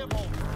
available.